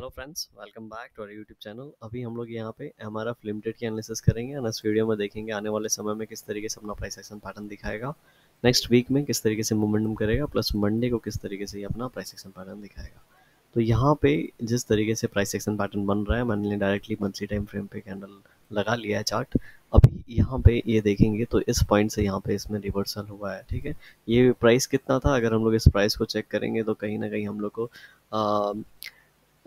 Hello friends welcome back to our YouTube channel अभी हम लोग यहाँ पे एम आर एफ़ लिमिटेड की एनालिसिस करेंगे और इस वीडियो में देखेंगे आने वाले समय में किस तरीके से अपना प्राइस एक्शन पैटर्न दिखाएगा। नेक्स्ट वीक में किस तरीके से मोमेंटम करेगा प्लस मंडे को किस तरीके से अपना प्राइस एक्शन पैटर्न दिखाएगा। तो यहाँ पे जिस तरीके से प्राइस एक्शन पैटर्न बन रहा है मैंने डायरेक्टली मंथली टाइम फ्रेम पे कैंडल लगा लिया है चार्ट अभी यहाँ पे ये देखेंगे तो इस पॉइंट से यहाँ पे इसमें रिवर्सल हुआ है ठीक है? ये प्राइस कितना था? अगर हम लोग इस प्राइस को चेक करेंगे तो कहीं ना कहीं हम लोग को आ,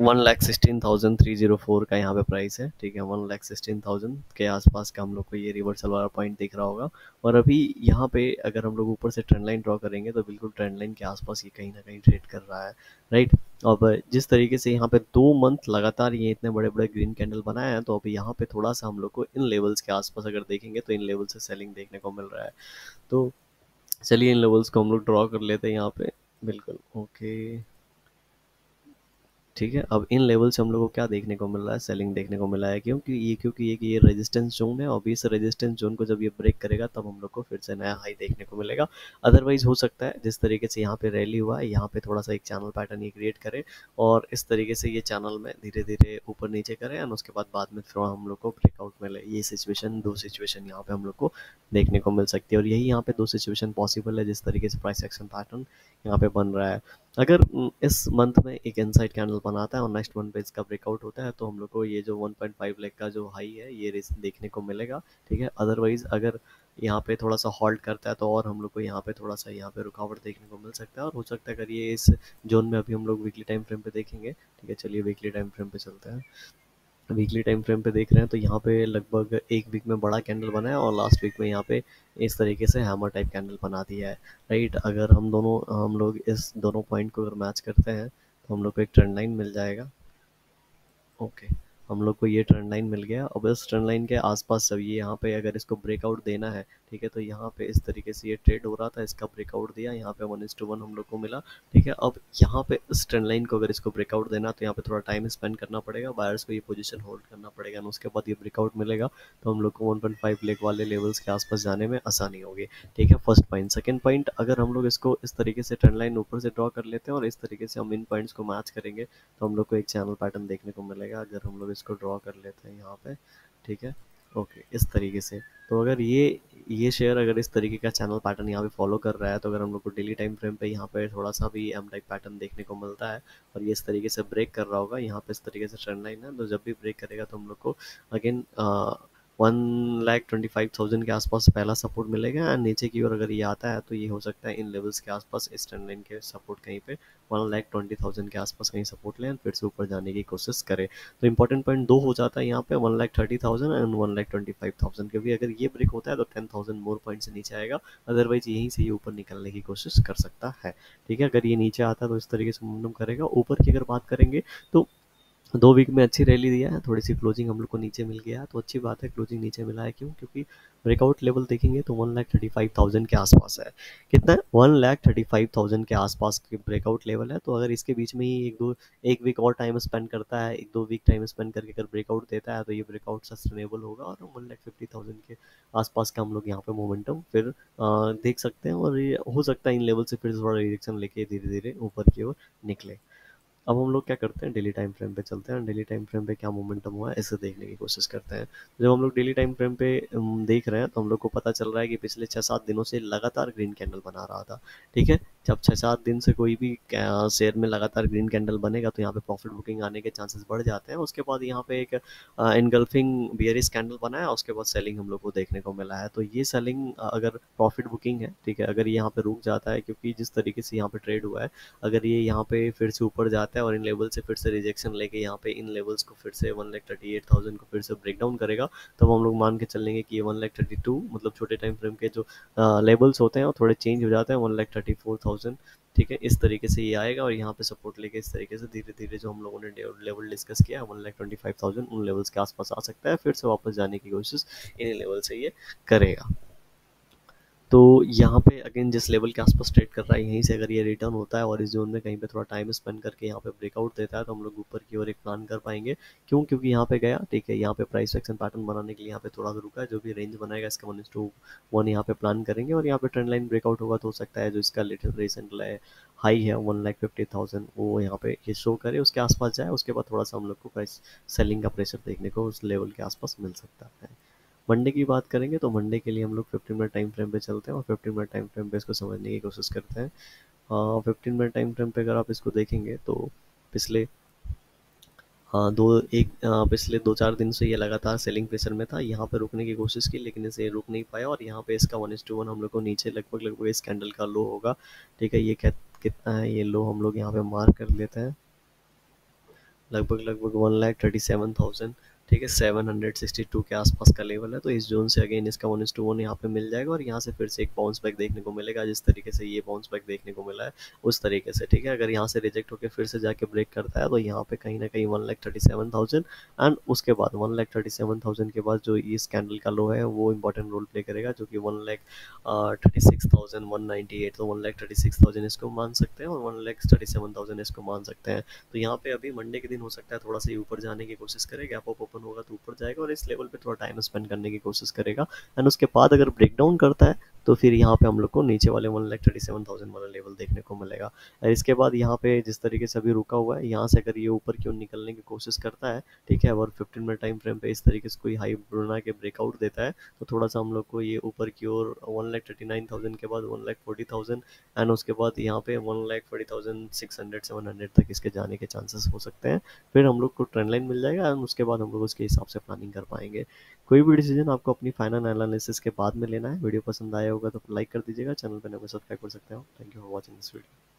one lakh sixteen thousand three zero four का यहाँ पे प्राइस है, ठीक है? वन लैख सिक्सटीन थाउज़ेंड के आसपास का हम लोग को ये रिवर्सल वाला पॉइंट दिख रहा होगा। और अभी यहाँ पे अगर हम लोग ऊपर से ट्रेंड लाइन ड्रॉ करेंगे तो बिल्कुल ट्रेंड लाइन के आसपास ये कहीं ना कहीं ट्रेड कर रहा है राइट अब जिस तरीके से यहाँ पे दो मंथ लगातार ये इतने बड़े बड़े ग्रीन कैंडल बनाए हैं तो अभी यहाँ पे थोड़ा सा हम लोग को इन लेवल्स के आसपास अगर देखेंगे तो इन लेवल से सेलिंग देखने को मिल रहा है। तो चलिए इन लेवल्स को हम लोग ड्रॉ कर लेते हैं यहाँ पे। बिल्कुल ओके ठीक है? अब इन लेवल से हम लोग को क्या देखने को मिल रहा है? सेलिंग देखने को मिला है। क्योंकि ये क्योंकि ये ये रेजिस्टेंस जोन है और इस रेजिस्टेंस जोन को जब ये ब्रेक करेगा, तब हम लोग को फिर से नया हाई देखने को मिलेगा। अदरवाइज़ हो सकता है, जिस तरीके से यहाँ पे रैली हुआ है, यहाँ पे थोड़ा सा एक चैनल पैटर्न ये क्रिएट करे और इस तरीके से ये चैनल में धीरे धीरे ऊपर नीचे करे एंड उसके बाद बाद में फिर हम लोग को ब्रेकआउट मिले ये सिचुएशन दो सिचुएशन यहाँ पे हम लोग को देखने को मिल सकती है और यही यहाँ पे दो सिचुएशन पॉसिबल है, जिस तरीके से प्राइस एक्शन पैटर्न यहाँ पे बन रहा है। अगर इस मंथ में एक इनसाइड कैंडल बनाता है और नेक्स्ट मंथ पे इसका ब्रेकआउट होता है तो हम लोग को ये जो 1.5 लेक का जो हाई है, ये देखने को मिलेगा, ठीक है? अदरवाइज़ अगर यहाँ पे थोड़ा सा हॉल्ट करता है तो और हम लोग को यहाँ पे थोड़ा सा यहाँ पे रुकावट देखने को मिल सकता है, और हो सकता है अगर ये इस जोन में अभी हम लोग वीकली टाइम फ्रेम पे देखेंगे, ठीक है? चलिए वीकली टाइम फ्रेम पे चलते हैं। वीकली टाइम फ्रेम पे देख रहे हैं तो यहाँ पे लगभग एक वीक में बड़ा कैंडल बना है और लास्ट वीक में यहाँ पे इस तरीके से हैमर टाइप कैंडल बना दिया है। राइट अगर हम दोनों, हम लोग इस दोनों पॉइंट को अगर मैच करते हैं तो हम लोग को एक ट्रेंड लाइन मिल जाएगा। ओके हम लोग को ये ट्रेंड लाइन मिल गया। अब इस ट्रेंड लाइन के आसपास सब ये यहाँ पे अगर इसको ब्रेकआउट देना है, ठीक है तो यहाँ पे इस तरीके से ये ट्रेड हो रहा था, इसका ब्रेकआउट दिया, यहाँ पे वन इस टू वन हम लोग को मिला, ठीक है। अब यहाँ पे इस ट्रेंड लाइन को अगर इसको ब्रेकआउट देना तो यहाँ पे थोड़ा टाइम स्पेंड करना पड़ेगा बायर्स को ये पोजीशन होल्ड करना पड़ेगा उसके बाद ये ब्रेकआउट मिलेगा तो हम लोग को फाइव लेग वाले लेवल्स के आसपास जाने में आसानी होगी, ठीक है फ़र्स्ट पॉइंट सेकेंड पॉइंट अगर हम लोग इसको इस तरीके से ट्रेंड लाइन ऊपर से ड्रॉ कर लेते हैं और इस तरीके से हम इन पॉइंट्स को मैच करेंगे तो हम लोग को एक चैनल पैटर्न देखने को मिलेगा, अगर हम लोग इसको ड्रॉ कर लेते हैं यहाँ पे, ठीक है? ओके इस तरीके से। तो अगर ये ये शेयर अगर इस तरीके का चैनल पैटर्न यहाँ पे फॉलो कर रहा है तो अगर हम लोग को डेली टाइम फ्रेम पे यहाँ पे थोड़ा सा भी एम टाइप पैटर्न देखने को मिलता है, और ये इस तरीके से ब्रेक कर रहा होगा, यहाँ पे इस तरीके से ट्रेंड लाइन है तो जब भी ब्रेक करेगा तो हम लोग को again one lakh twenty five thousand के आसपास पहला सपोर्ट मिलेगा एंड नीचे की ओर अगर ये आता है तो ये हो सकता है इन लेवल्स के आसपास, इस ट्रेंड लाइन के सपोर्ट कहीं पे वन लैख ट्वेंटी थाउज़ेंड के आसपास कहीं सपोर्ट लें, फिर से ऊपर जाने की कोशिश करें। तो इंपॉर्टेंट पॉइंट दो हो जाता है यहाँ पे one lakh thirty thousand and one lakh twenty five thousand क्योंकि अगर ये ब्रेक होता है तो टेन थाउज़ेंड मोर पॉइंट से नीचे आएगा अदरवाइज़ यहीं से ये ऊपर निकलने की कोशिश कर सकता है। ठीक है, अगर ये नीचे आता है तो इस तरीके से मोमेंटम करेगा। ऊपर की अगर बात करेंगे तो दो वीक में अच्छी रैली दिया है थोड़ी सी क्लोजिंग हम लोग को नीचे मिल गया तो अच्छी बात है क्लोजिंग नीचे मिला है क्यों? क्योंकि ब्रेकआउट लेवल देखेंगे तो one lakh thirty five thousand के आसपास है। कितना? One lakh thirty five thousand के आसपास के ब्रेकआउट लेवल है तो अगर इसके बीच में ही एक दो एक वीक और टाइम स्पेंड करता है एक दो वीक टाइम स्पेंड करके अगर ब्रेकआउट देता है तो ये ब्रेकआउट सस्टेनेबल होगा और वन लाख फिफ्टी थाउज़ेंड के आसपास का हम लोग यहाँ पे मोमेंटम फिर आ, देख सकते हैं और हो सकता है इन लेवल से फिर थोड़ा रिजेक्शन लेके धीरे धीरे ऊपर की ओर निकले। अब हम लोग क्या करते हैं डेली टाइम फ्रेम पे चलते हैं डेली टाइम फ्रेम पे क्या मोमेंटम हुआ है इसे देखने की कोशिश करते हैं। जब हम लोग डेली टाइम फ्रेम पे देख रहे हैं तो हम लोग को पता चल रहा है कि पिछले छः सात दिनों से लगातार ग्रीन कैंडल बना रहा था, ठीक है? जब छः सात दिन से कोई भी शेयर में लगातार ग्रीन कैंडल बनेगा तो यहाँ पे प्रॉफिट बुकिंग आने के चांसेस बढ़ जाते हैं। उसके बाद यहाँ पे एक इनगल्फिंग बियरिस कैंडल बनाया उसके बाद सेलिंग हम लोग को देखने को मिला है। तो ये सेलिंग अगर प्रॉफिट बुकिंग है, ठीक है, अगर ये यहाँ पे रुक जाता है, क्योंकि जिस तरीके से यहाँ पे ट्रेड हुआ है, अगर ये यहाँ पे फिर से ऊपर जाता है और इन लेवल से फिर से रिजेक्शन लेके यहाँ पे इन लेवल्स को फिर से one lakh thirty eight thousand को फिर से ब्रेक डाउन करेगा, तब हम लोग मान के चलेंगे कि ये वन लाख थर्टी टू मतलब छोटे टाइम फ्रेम के जो लेवल्स होते हैं, वो थोड़े चेंज हो जाते हैं one lakh thirty four thousand ठीक है? इस तरीके से ये आएगा और यहाँ पे सपोर्ट लेके इस तरीके से धीरे धीरे जो हम लोगों ने लेवल डिस्कस किया है one lakh twenty five thousand उन लेवल्स के आसपास आ सकता है, फिर से वापस जाने की कोशिश इन्हीं लेवल से ये करेगा। तो यहाँ पे अगेन जिस लेवल के आसपास ट्रेड कर रहा है, यहीं से अगर ये रिटर्न होता है और इस जोन में कहीं पे थोड़ा टाइम स्पेंड करके यहाँ पे ब्रेकआउट देता है तो हम लोग ऊपर की ओर एक प्लान कर पाएँगे। क्यों? क्योंकि यहाँ पे गया, ठीक है, यहाँ पे प्राइस एक्शन पैटर्न बनाने के लिए यहाँ पे थोड़ा रुका जो भी रेंज बनाएगा, इसका वन टू वन यहाँ पे प्लान करेंगे। और यहाँ पे ट्रेंड लाइन ब्रेकआउट होगा तो हो सकता है जो इसका लेटेस्ट रिसेंट हाई है वन लाख फिफ्टी थाउज़ेंड वो यहाँ पे ये शो करे, उसके आसपास जाए, उसके बाद थोड़ा सा हम लोग को प्राइस सेलिंग का प्रेशर देखने को उस लेवल के आसपास मिल सकता है। मंडे की बात करेंगे तो मंडे के लिए हम लोग फिफ्टीन मिनट टाइम फ्रेम पे चलते हैं और फिफ्टीन मिनट टाइम फ्रेम पे इसको समझने की कोशिश करते हैं। फिफ्टीन मिनट टाइम फ्रेम पे अगर आप इसको देखेंगे तो पिछले हाँ दो, एक पिछले दो चार दिन से ये लगातार सेलिंग प्रेशर में था। यहाँ पे रुकने की कोशिश की लेकिन इसे रुक नहीं पाया और यहाँ पे इसका वन इस टू वन हम लोग को नीचे लगभग लगभग इस कैंडल का लो होगा। ठीक है, ये कितना है? ये लो हम लोग यहाँ पे मार्क कर लेते हैं। लगभग लगभग one lakh thirty seven thousand ठीक है सेवन हंड्रेड सिक्सटी टू के आसपास का लेवल है तो इस जोन से अगेन इसका वन टू वन यहाँ पे मिल जाएगा और यहाँ से फिर से एक बाउंस बैक देखने को मिलेगा, जिस तरीके से ये बाउंस बैक देखने को मिला है, उस तरीके से, ठीक है? अगर यहाँ से रिजेक्ट होकर फिर से जाके ब्रेक करता है तो यहाँ पे कहीं ना कहीं one lakh thirty seven thousand and उसके बाद one lakh thirty seven thousand के बाद जो इस कैंडल का लो है, वो इंपॉर्टेंट रोल प्ले करेगा, जो कि one lakh thirty six thousand one ninety eight तो one lakh thirty six thousand इसको मान सकते हैं और one lakh thirty seven thousand इसको मान सकते हैं। तो यहाँ पे अभी मंडे के दिन हो सकता है, थोड़ा सा ऊपर जाने की कोशिश करें गैप अप ओपन होगा तो ऊपर जाएगा और इस लेवल पे थोड़ा टाइम स्पेंड करने की कोशिश करेगा। एंड उसके बाद अगर ब्रेक डाउन करता है तो फिर यहाँ पे हम लोग को नीचे वाले one lakh thirty seven thousand वाला लेवल देखने को मिलेगा। और इसके बाद यहाँ पे जिस तरीके से अभी रुका हुआ है, यहाँ से अगर ये ऊपर क्यों निकलने की कोशिश करता है, ठीक है, और फिफ्टीन मिनट टाइम फ्रेम पे इस तरीके से कोई हाई बना के ब्रेकआउट देता है तो थोड़ा सा हम लोग को ये ऊपर की ओर one lakh thirty nine thousand के बाद one lakh forty thousand and उसके बाद यहाँ पे one lakh forty thousand six hundred seven hundred तक इसके जाने के चांसेस हो सकते हैं। फिर हम लोग को ट्रेंड लाइन मिल जाएगा एंड उसके बाद हम लोग उसके हिसाब से प्लानिंग कर पाएँगे। कोई भी डिसीज़न आपको अपनी फाइनल एनालिसिस के बाद में लेना है, वीडियो पसंद आया होगा तो लाइक कर दीजिएगा चैनल पर नए सब्सक्राइब कर सकते हो। Thank you for watching this video